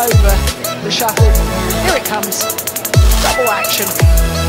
over the shuttle. Here it comes. Double action.